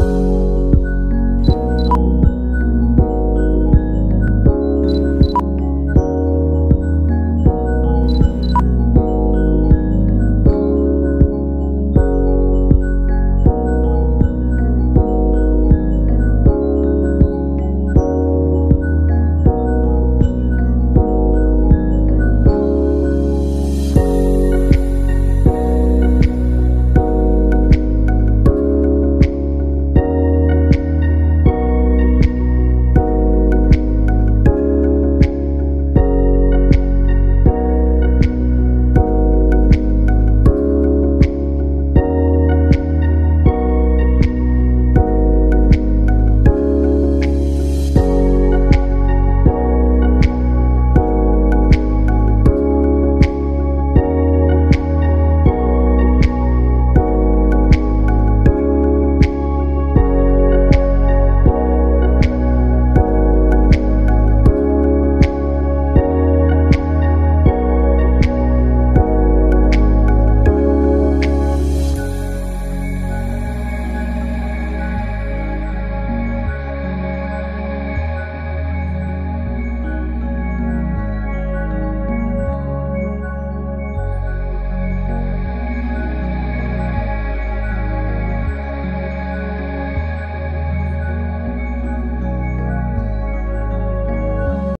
you.